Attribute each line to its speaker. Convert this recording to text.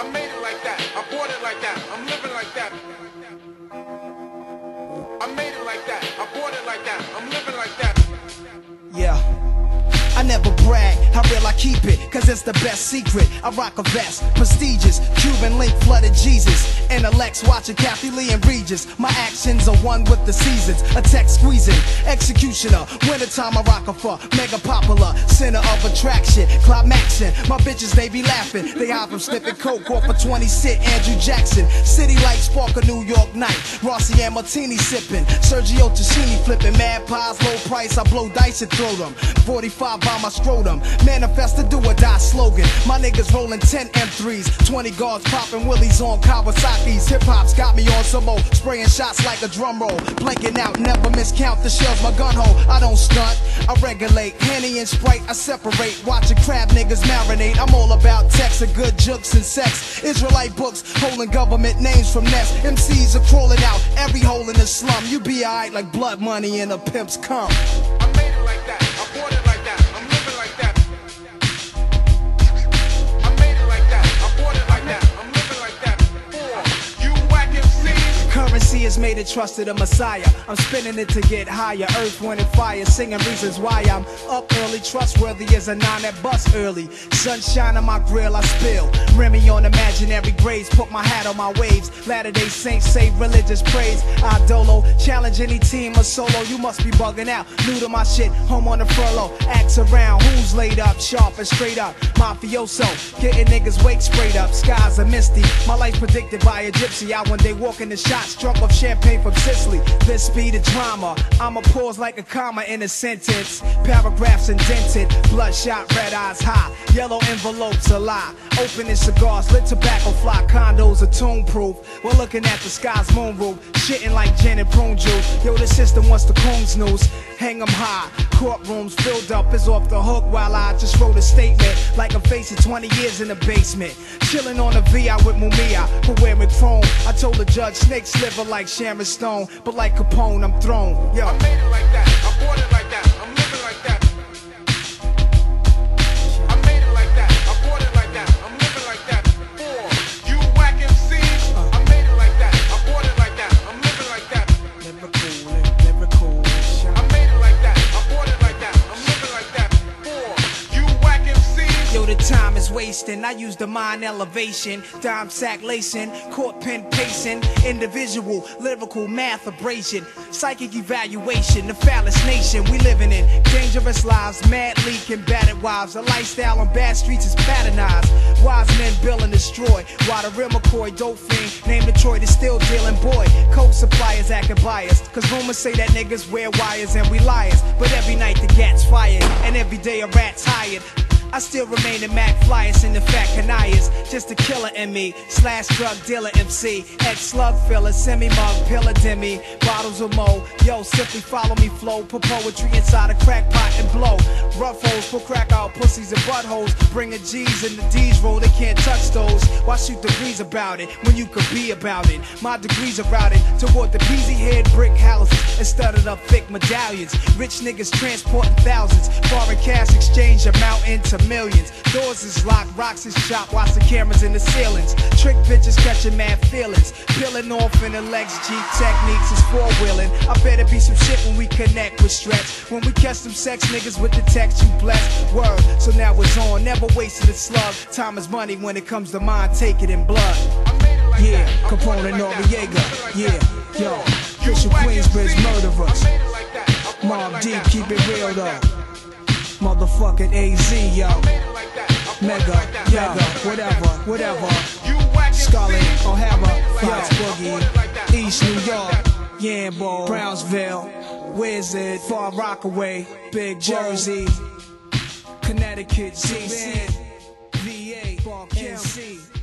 Speaker 1: I made it like that. I bought it like that. I'm living like that.
Speaker 2: I made it like that. I bought it like that. I'm how real I keep it, cause it's the best secret. I rock a vest, prestigious, Cuban link flooded Jesus. Intellects watching Kathie Lee and Regis. My actions are one with the seasons. A squeezing, executioner. Wintertime I rock a for mega popular, center of attraction, climaxing. My bitches they be laughing, they hide from sniffing coke off for 20 cent. Andrew Jackson, city lights spark a New York night. Rossi and Martini sipping, Sergio Tacchini flipping, mad pies, low price. I blow dice and throw them. 45 by my scrotum, manifest the do or die slogan. My niggas rolling 10 M3s, 20 guards popping willies on Kawasaki's. Hip hop's got me on some more, spraying shots like a drum roll. Blanking out, never miscount the shells, my gun hole. I don't stunt, I regulate. Henny and Sprite, I separate. Watching crab niggas marinate. I'm all about text and good jokes and sex. Israelite books holding government names from nests. MCs are crawling out every hole in the slum. You be alright like blood money in a pimp's cum.
Speaker 1: Made
Speaker 2: and trusted a messiah. I'm spinning it to get higher. Earth, wind, and fire. Singing reasons why I'm up early. Trustworthy as a nine that bust early. Sunshine on my grill, I spill. Remy on imaginary grades. Put my hat on my waves. Latter day Saints say religious praise. I dolo. Challenge any team or solo. You must be bugging out. New to my shit. Home on the furlough. Axe around. Who's laid up? Sharp and straight up. Mafioso. Getting niggas wake sprayed up. Skies are misty. My life predicted by a gypsy. I one day walking the shots. Drunk off champagne from Sicily. This speed of drama. I'ma pause like a comma in a sentence. Paragraphs indented. Bloodshot, red eyes high. Yellow envelopes a lie. Opening cigars, lit tobacco fly. Condos are tomb proof. We're looking at the sky's moon roof. Shitting like gin and prune juice. Yo, the system wants the coon's news. Hang 'em high. Courtrooms filled up is off the hook while I just wrote a statement. Like I'm facing 20 years in the basement. Chilling on a VI with Mumia. For wearing chrome. I told the judge snakes sliver like Sharon Stone. But like Capone, I'm thrown. Yo.
Speaker 1: I made it like that.
Speaker 2: The time is wasting. I use the mind elevation, dime sack lacing, court pen pacing, individual, lyrical math abrasion, psychic evaluation, the phallus nation we living in. Dangerous lives, mad leaking, battered wives. A lifestyle on bad streets is patternized. Wise men build and destroy. While the real McCoy, dope fiend, named Detroit is still dealing boy. Coke suppliers acting biased. Cause rumors say that niggas wear wires and we liars. But every night the gat's fired, and every day a rat's hired. I still remain a Mac flyers in the fat canayas. Just a killer in me. Slash drug dealer MC. Ex slug filler, semi mug, pillar demi. Bottles of mo. Yo, simply follow me flow. Put poetry inside a crack pot and blow. Rough holes, put crack out pussies and buttholes. Bring a G's and the D's roll. They can't touch those. Why shoot the degrees about it when you could be about it? My degrees are routed toward the peasy head brick houses instead of the thick medallions. Rich niggas transporting thousands. Foreign cash exchange amount into millions. Doors is locked, rocks is chopped, watch the cameras in the ceilings. Trick bitches catching mad feelings. Peeling off in the legs, Jeep techniques is four wheeling. I better be some shit when we connect with stretch. When we catch some sex niggas with the text, you blessed. Word, so now it's on. Never wasted a slug. Time is money when it comes to mind, take it in blood.
Speaker 1: I made it like
Speaker 2: Yeah, Capone and
Speaker 1: like that. I'm living
Speaker 2: Noriega.
Speaker 1: like
Speaker 2: Yeah, yo,
Speaker 1: Whack
Speaker 2: Queensbridge murderers.
Speaker 1: Mobb
Speaker 2: Deep, keep it real though. Motherfucking AZ, yo. Mega,
Speaker 1: like
Speaker 2: whatever, whatever. Scarlet, O'Hara, Fox Boogie. East New York. Yambo, Brownsville, Wizard, Far Rockaway, Big Jersey, Connecticut, DC, VA, NC,